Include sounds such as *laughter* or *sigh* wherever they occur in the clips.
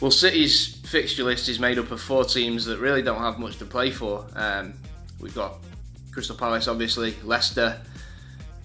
Well, City's fixture list is made up of four teams that really don't have much to play for. Um, we've got Crystal Palace, obviously, Leicester,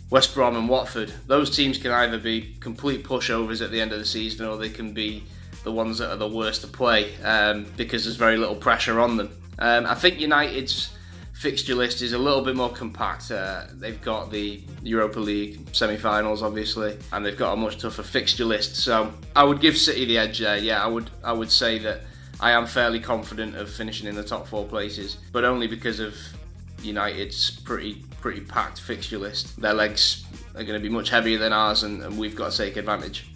West Brom, and Watford. Those teams can either be complete pushovers at the end of the season or they can be the ones that are the worst to play um, because there's very little pressure on them. Um, I think United's fixture list is a little bit more compact. Uh, they've got the Europa League semi-finals, obviously, and they've got a much tougher fixture list. So I would give City the edge there. Yeah, I would. I would say that I am fairly confident of finishing in the top four places, but only because of United's pretty pretty packed fixture list. Their legs are going to be much heavier than ours, and, and we've got to take advantage.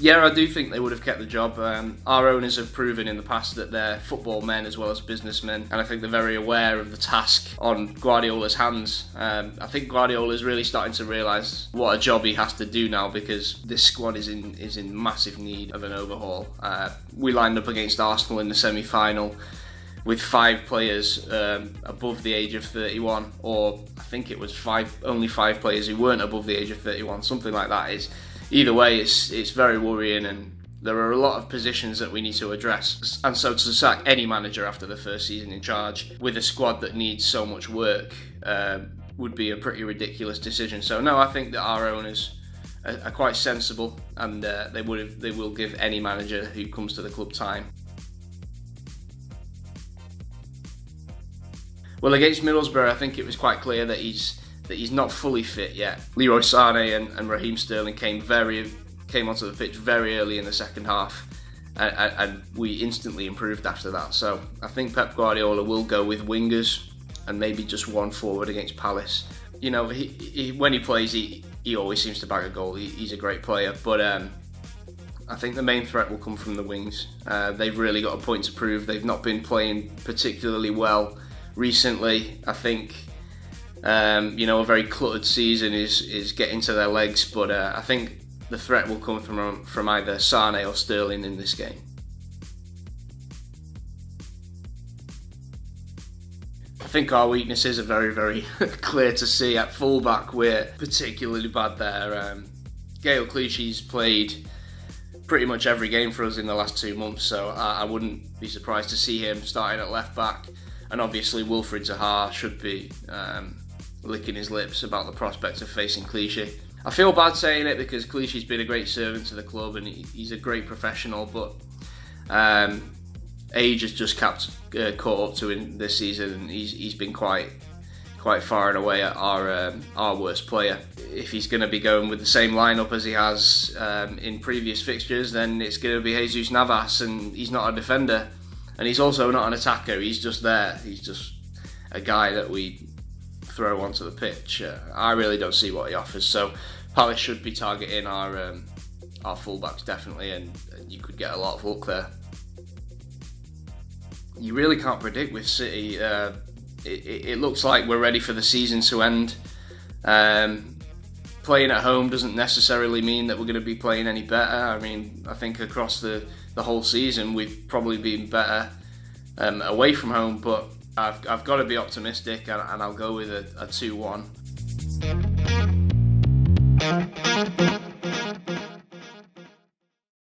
Yeah, I do think they would have kept the job. Um, our owners have proven in the past that they're football men as well as businessmen, and I think they're very aware of the task on Guardiola's hands. Um, I think Guardiola is really starting to realise what a job he has to do now because this squad is in is in massive need of an overhaul. Uh, we lined up against Arsenal in the semi-final with five players um, above the age of 31, or I think it was five only five players who weren't above the age of 31, something like that. Is either way, it's it's very worrying, and there are a lot of positions that we need to address. And so to sack any manager after the first season in charge with a squad that needs so much work uh, would be a pretty ridiculous decision. So no, I think that our owners are, are quite sensible, and uh, they would they will give any manager who comes to the club time. Well, against Middlesbrough, I think it was quite clear that he's that he's not fully fit yet. Leroy Sané and, and Raheem Sterling came very came onto the pitch very early in the second half, and, and, we instantly improved after that. So I think Pep Guardiola will go with wingers and maybe just one forward against Palace. You know, he, he, when he plays, he he always seems to bag a goal. He, he's a great player, but. Um, I think the main threat will come from the wings. Uh, they've really got a point to prove. They've not been playing particularly well recently. I think um, you know, a very cluttered season is is getting to their legs, but uh, I think the threat will come from from either Sane or Sterling in this game. I think our weaknesses are very, very *laughs* clear to see. At fullback, we're particularly bad there. Um, Gael Clichy's played pretty much every game for us in the last two months, so I, I wouldn't be surprised to see him starting at left back. And obviously, Wilfried Zaha should be um, licking his lips about the prospect of facing Clichy. I feel bad saying it because Clichy's been a great servant to the club and he's a great professional, but um, age has just kept uh, caught up to him this season, and he's he's been quite quite far and away our um, our worst player. If he's going to be going with the same lineup as he has um, in previous fixtures, then it's going to be Jesus Navas, and he's not a defender, and he's also not an attacker. He's just there. He's just a guy that we throw onto the pitch. Uh, I really don't see what he offers. So Palace should be targeting our um, our fullbacks definitely, and, you could get a lot of luck there. You really can't predict with City. Uh, it, it, looks like we're ready for the season to end. Um, playing at home doesn't necessarily mean that we're going to be playing any better. I mean, I think across the, the whole season we've probably been better um, away from home, but I've, I've got to be optimistic and, and I'll go with a, a 2 1.